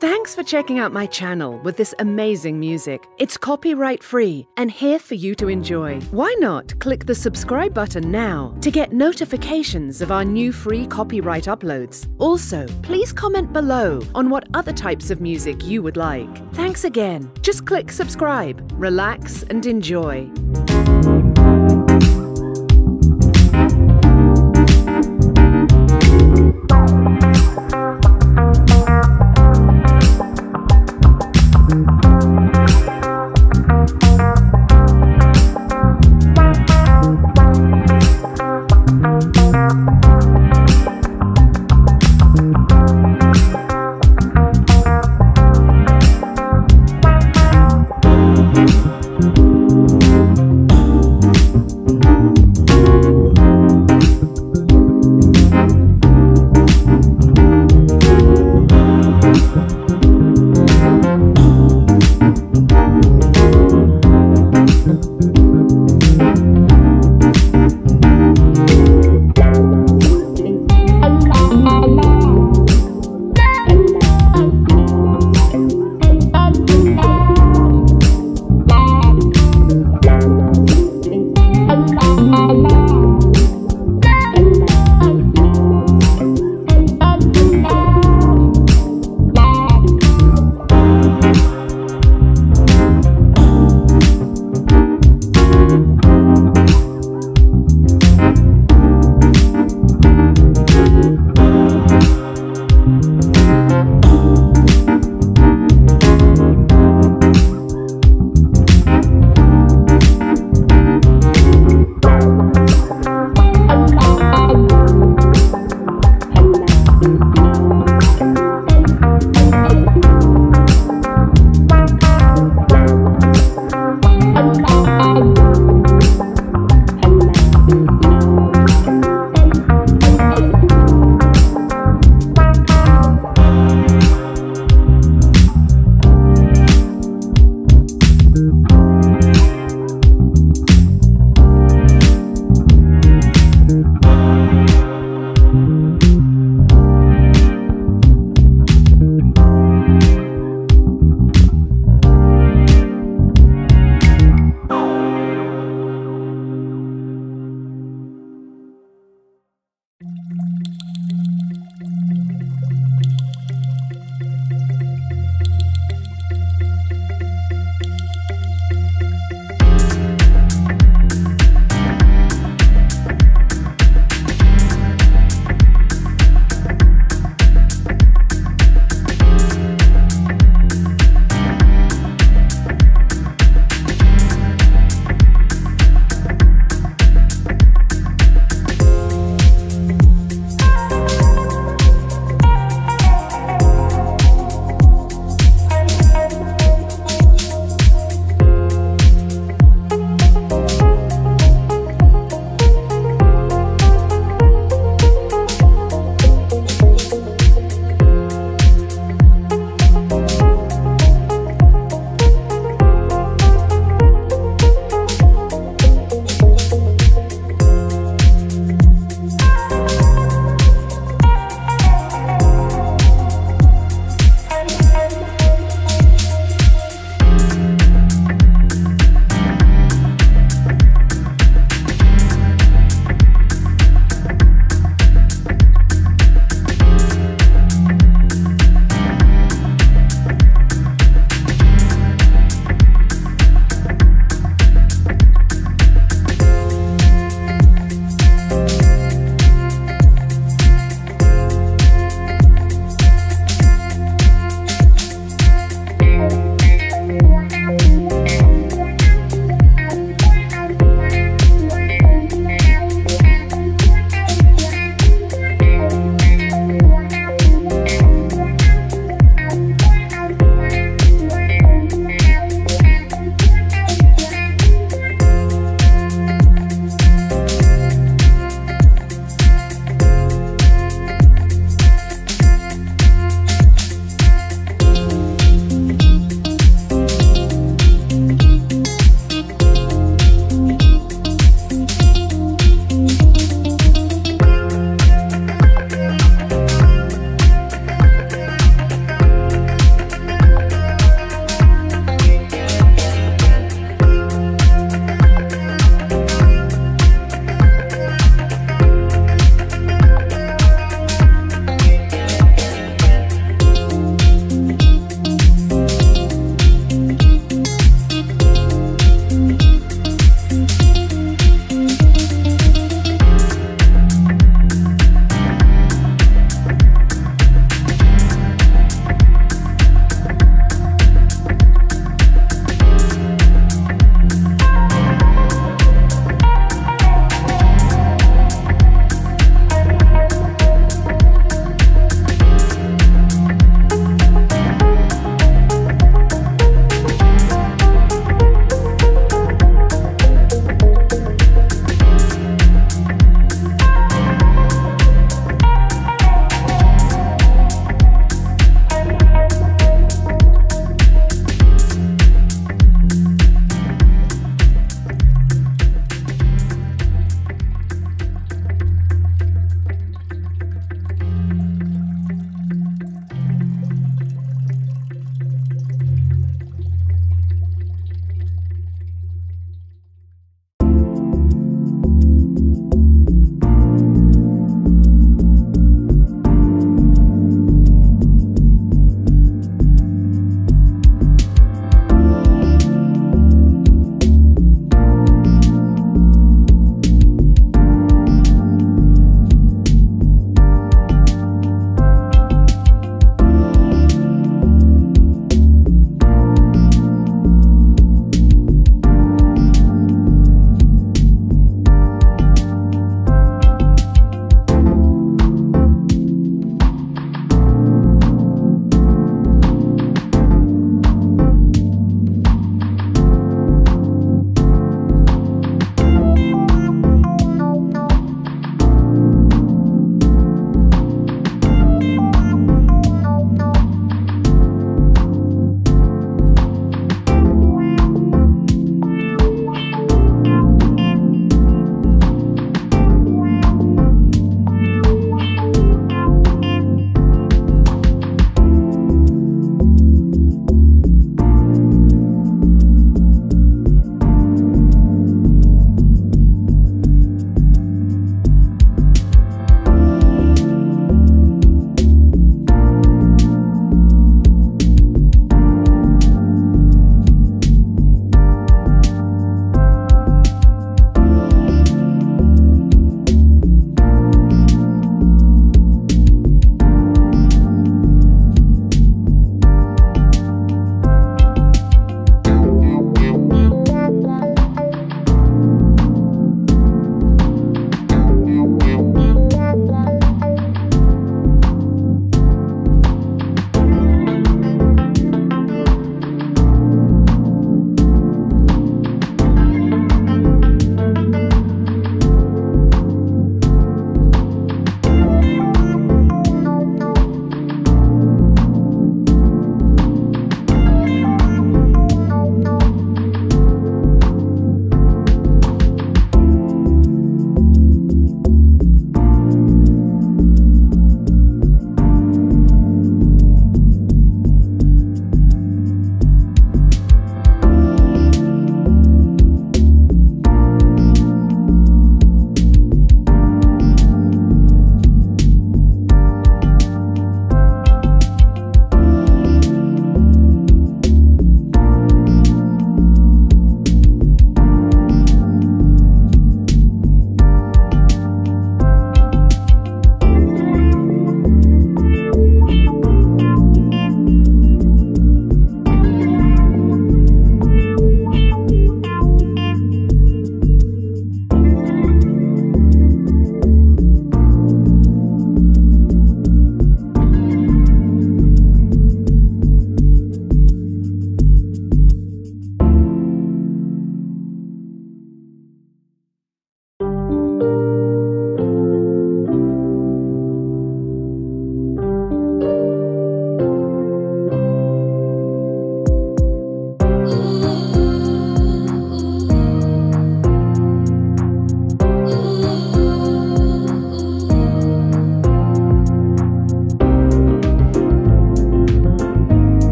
Thanks for checking out my channel with this amazing music. It's copyright free and here for you to enjoy. Why not click the subscribe button now to get notifications of our new free copyright uploads? Also, please comment below on what other types of music you would like. Thanks again. Just click subscribe, relax, and enjoy.